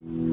啊！